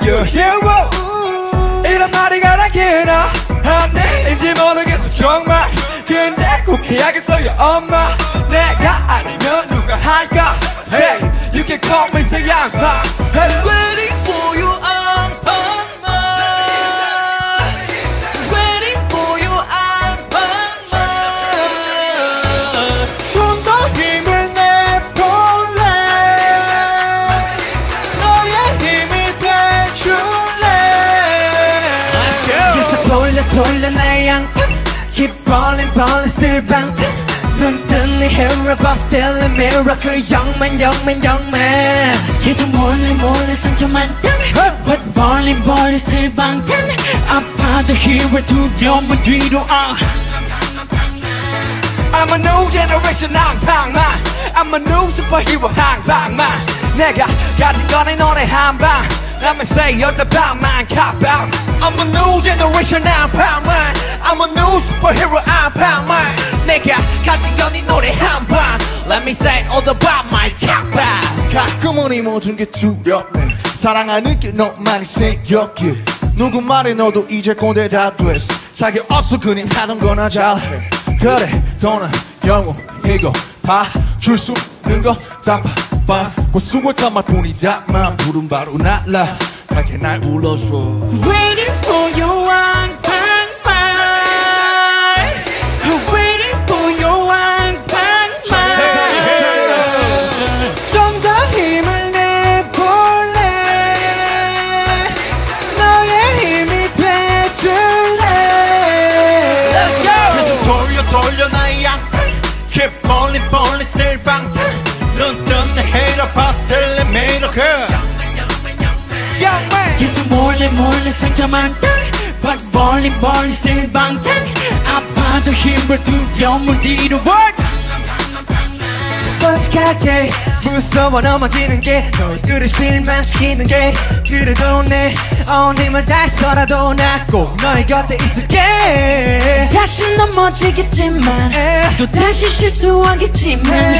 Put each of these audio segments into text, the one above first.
Be your hero 이런 말이 가라기나? 한내인지 모르겠어 정말. 근데 꼭 해야겠어요 엄마. 내가 아니면 누가 할까? Hey, you can call me 새 양파 I'm waiting 돌려 돌려 내 양푼 Keep falling falling still 방탄 눈뜬 네 hero but still a miracle 영만 영만 영만 계속 몰래 몰래 상처만 땅 But balling balling still 방탄 아파도 hero 두려움은 뒤로 아 I'm a new generation 한방만 I'm a new superhero 한방만 내가 가진 건내 노래 한방 Let me say you're the 방만 가방 I'm a new generation 한방만 I'm a new superhero 한방만 내가 가진 건네 노래 한방 Let me say all about my kappa 가끔은 이 모든 게 두렵네. 사랑하는 게 너만 생겼기에 누구 말에 너도 이제 꼰대 다 됐어. 자기 없어 그냥 하는 거나 잘해. 그래 너는 영웅이고 봐줄 수 있는 거다 봐 봐 고수고 참말 뿐이다만 부른 바로 날라 가게 날 불러줘 Waiting for your one 몰래 상처만 땅 But balling balling still 방탄. 아파도 힘을 두려움을 뒤로 work 솔직하게 무서워 넘어지는 게 너희들을 실망시키는 게 그래도 내온 힘을 다해서라도 나꼭 너희 곁에 있을게. 다시 넘어지겠지만 또 다시 실수하겠지만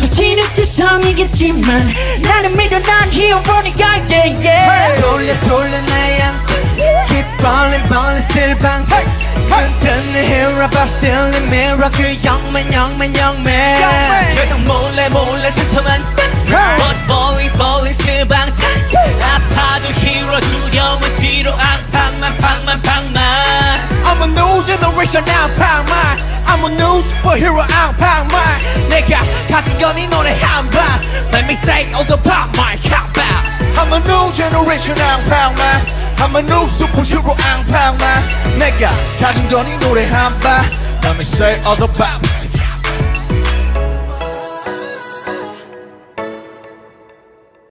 또 지긋지성이겠지만 나는 믿어 난 히어로니까 yeah, yeah. 돌려 돌려 falling falling still 방탄 눈뜬 내 hero but still a miracle 영맨 영맨 영맨 계속 몰래 몰래 상처만 땅 But falling falling still 방탄 아파도 hero 두려움은 뒤로 앙팡만 팡만 팡만 I'm a new generation 앙팡만 I'm a new superhero 앙팡만 내가 가진 건이 노래 한방 Let me say all about my kappa I'm a new generation 앙팡만 A new superhero 앙팡만 내가 가진 건이 노래 한방 Let me say